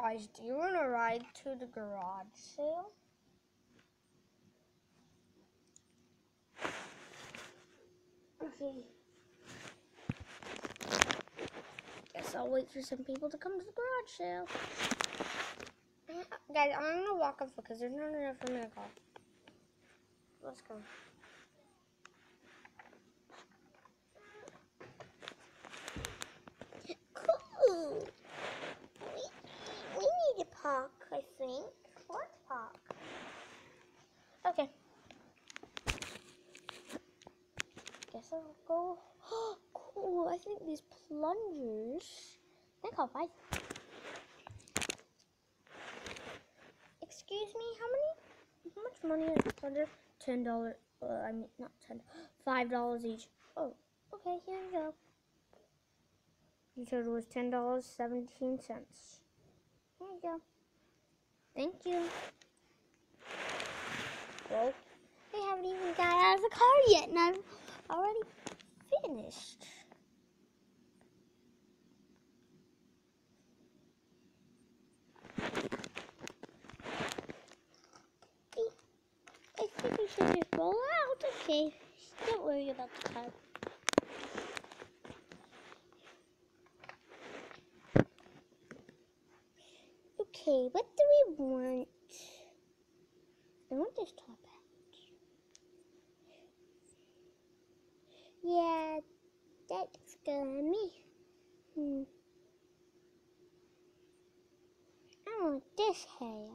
Guys, do you want to ride to the garage sale? Okay. Guess I'll wait for some people to come to the garage sale. Guys, I'm gonna walk up because there's not enough room in the car. Let's go. Cool. We, we need a park, I think. What park? Okay. Guess I'll go. Oh, cool. I think these plungers. I think I'll buy. Excuse me, how many? How much money is a plunger? Ten dollars. Uh, I mean, not ten. Five dollars each. Oh, okay. Here you go. The total was ten dollars seventeen cents. Here you go. Thank you. Well, they haven't even got out of the car yet, and I've already finished. I think we should just roll out. Okay, don't worry about the car. want, I want this top hat. Yeah, that's good me. Hmm. I want this hair.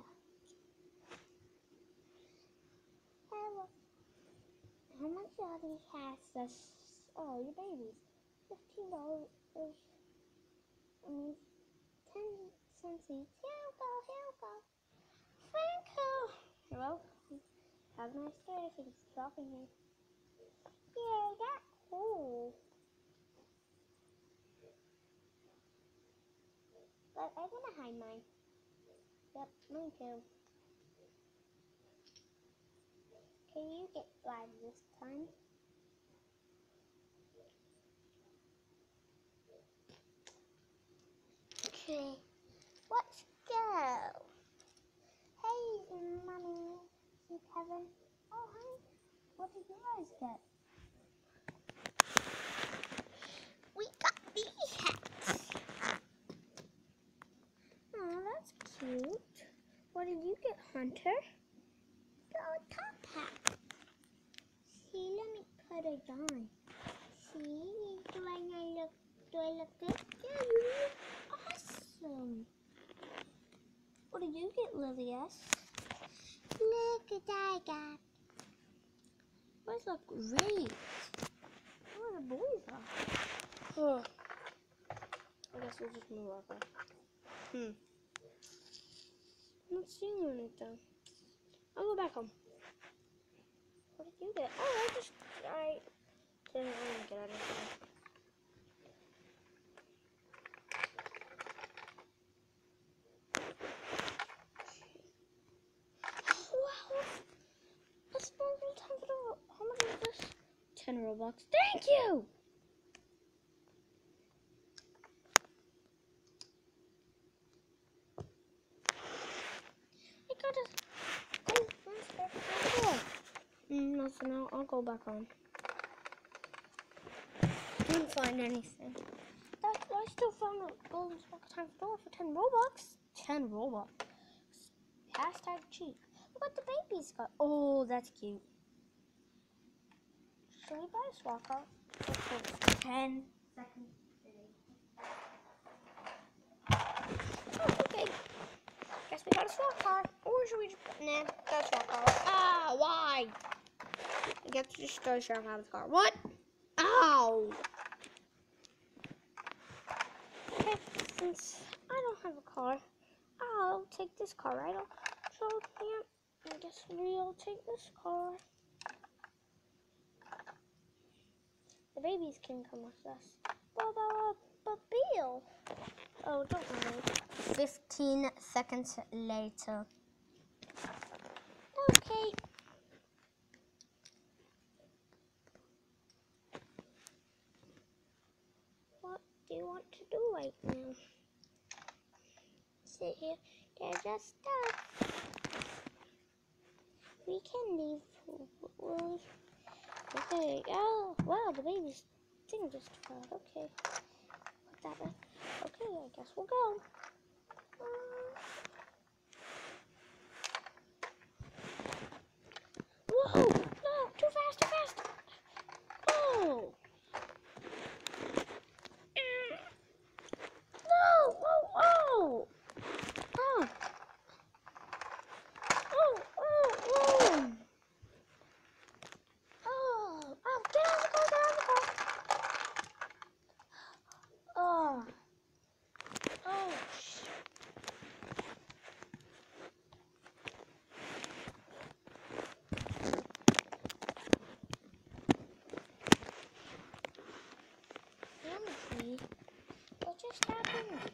How much are these hats? This? Oh, your babies. $15 I mean, 10 and sees Hugo, Hugo, Franco. Well, have my story if he's dropping me. Yeah, that's cool. But I'm gonna hide mine. Yep, mine too. Can you get live this time? Okay let's go. Hey, mommy, see Kevin. Oh, hi. What did you guys get? We got these hats. Oh, that's cute. What did you get, Hunter? The top hat. See, let me put it on. See, do I not look? Do I look good? Yeah, you look awesome. What did you get, Lilias? Look at that I got. Boys look great. Where the boys are? Oh. I guess we'll just move over. Hmm. I'm not seeing anything. I'll go back home. What did you get? Oh, I just I didn't really get anything a small little time for the how much is this? Ten Robux. Thank you. I got a for. Mm, nothing. I'll, I'll go back home. Didn't find anything. That, I still found a golden sparkle time door for 10 Robux. 10 Robux. Hashtag cheap. Look what the baby's got. Oh, that's cute. We buy a swap out? It 10 seconds. Oh, okay. Guess we got a swap car. Or should we just nah, a swap car. Ah, why? I guess we just throw Shark out of the car. What? Ow! Okay, since I don't have a car, I'll take this car, right? So, yeah, I guess we'll take this car. Babies can come with us. What about but Bill? Oh, don't worry. 15 seconds later. Okay. What do you want to do right now? sit here. They're just stuff. We can leave. Okay. Oh, wow, the baby's thing just fell. Okay. Put that back. Okay, I guess we'll go. Whoa! No! Too fast! Too fast! Oh! Mm. No! Whoa! Whoa! Oh! Oh! Oh! Oh! Oh! Oh! Get out of the car! Get out of the car! Oh! Oh! sh- Honestly, what just happened?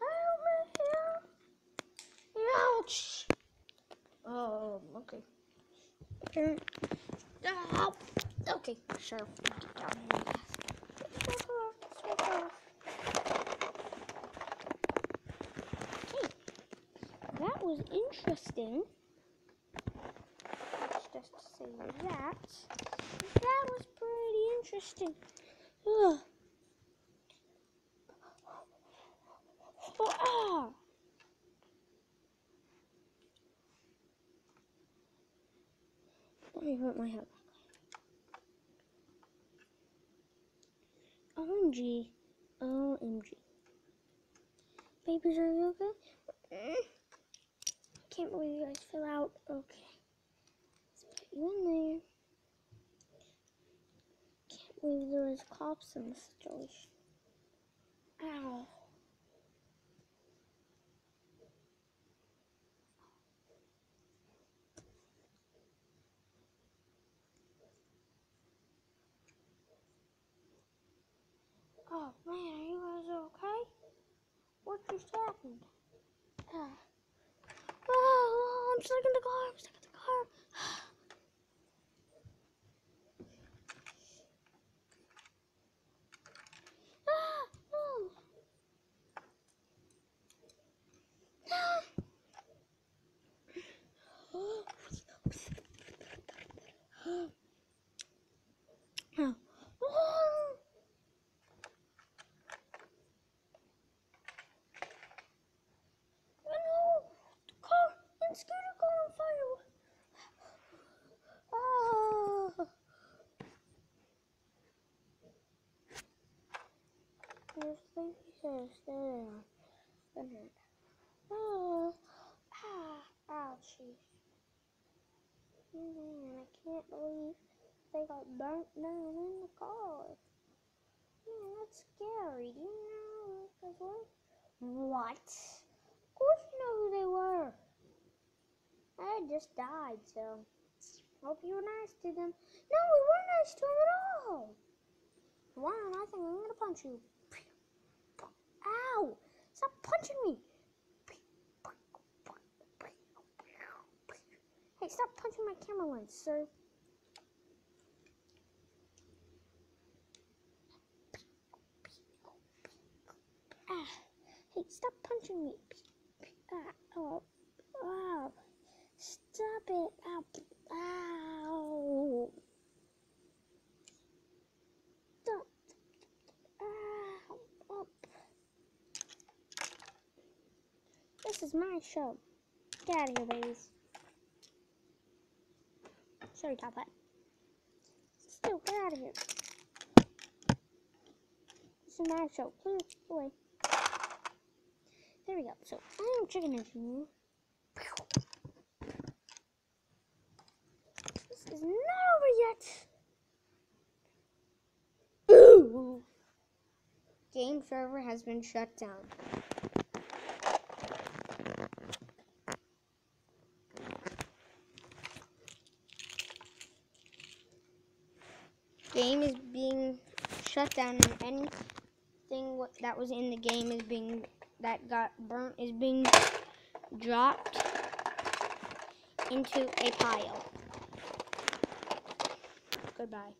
Help me here. Ouch! Oh, okay. Mm. Ah, okay, sure. Get down here. Swipe off, swipe off. Okay, that was interesting. Let's just say that. That was pretty interesting. Ugh. Oh, ah. Let me put my hat back. OMG. OMG. Babies, are you okay? Mm. Can't believe you guys fell out. Okay. Let's put you in there. Can't believe there was cops in this situation. Ow. Oh man, are you guys okay? What just happened? Uh, oh, I'm stuck in the car. I'm stuck in the car. ah, oh. Ah. Oh. Oh no! The car and scooter caught on fire! Oh! There's things here, stay Oh! Ah! Ouchie. Man, I can't believe they got burnt down in the car. Man, that's scary. You know? Because what? What? Of course you know who they were. I just died, so hope you were nice to them. No, we weren't nice to them at all. One, I think I'm gonna punch you. Ow! Stop punching me! Hey, stop punching my camera lens, sir. Ah, hey, stop punching me. Ah, oh, oh. Stop it. Ow. Stop. Ow. Oh. This is my show. Get out of here, babies. Sorry, Top Hat. Still, get out of here. This is my show. Please, boy. There we go. So, I am chicken engine. This is not over yet. Ooh. Game server has been shut down. The game is being shut down and anything that was in the game is being that got burnt is being dropped into a pile. Goodbye.